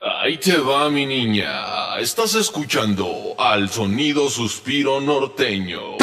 Ahí te va mi niña, estás escuchando al sonido suspiro norteño.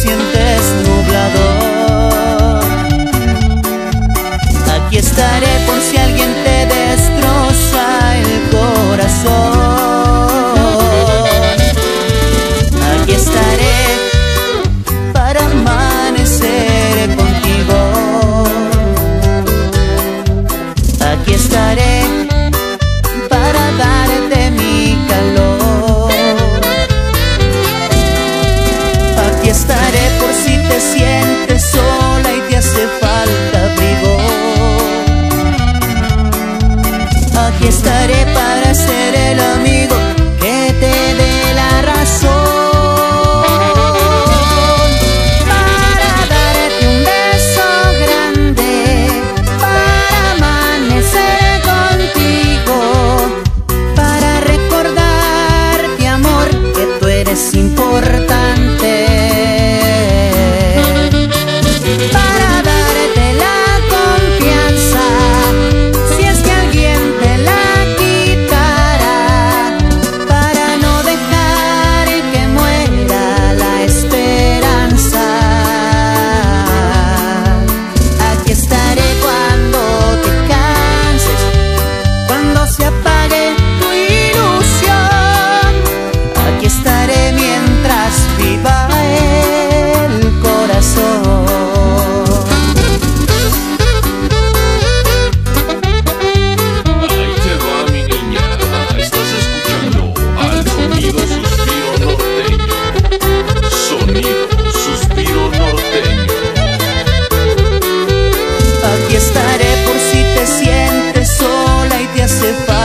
siente te sientes if I